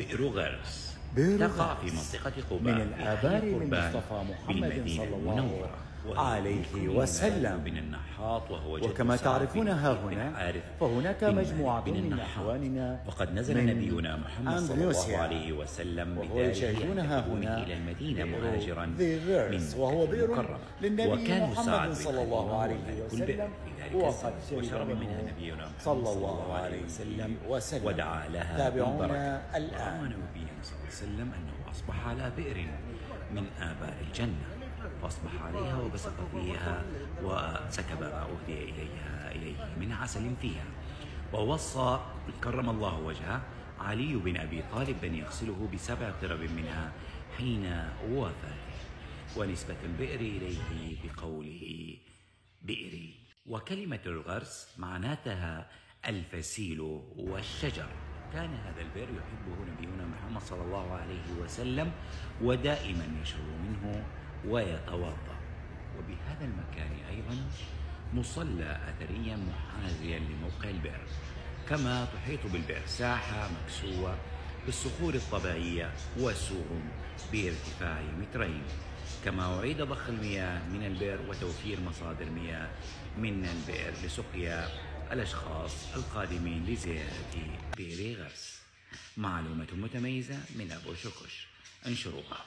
بئر غرس تقع في منطقة قباء من الآبار قربان للمصطفى محمد صلى الله المنورة. عليه وسلم. بن النحاط وهو وكما تعرفون ها هنا فهناك مجموعة من. إخواننا وقد نزل نبينا محمد صلى الله. عليه وسلم يشاهدون ها هنا إلى المدينة مهاجرا من وهو بئر للنبي وكان محمد صلى الله عليه وسلم وقد وشرب منه منها نبينا محمد صلى الله عليه وسلم ودعا لها تابعونا. الآن. وأمر نبينا صلى الله عليه وسلم أنه أصبح على بئر من آبار الجنة فأصبح عليها وبصق فيها وسكب ما أهدي إليها إليه من عسل فيها. ووصى كرم الله وجهه علي بن أبي طالب بأن يغسله بسبع قرب منها حين وفاته. ونسبة البئر إليه بقوله بئري وكلمة الغرس معناتها الفسيل والشجر. كان هذا البئر يحبه نبينا محمد صلى الله عليه وسلم ودائما يشرب منه ويتوضأ. وبهذا المكان أيضا مصلى اثريا محاذيا لموقع البئر. كما تحيط بالبئر ساحه مكسوه بالصخور الطبيعية وسور بارتفاع مترين. كما أعيد ضخ المياه من البئر وتوفير مصادر مياه من البئر لسقيا الأشخاص القادمين لزيارة بئر غرس. معلومة متميزة من أبو شكش. انشروها.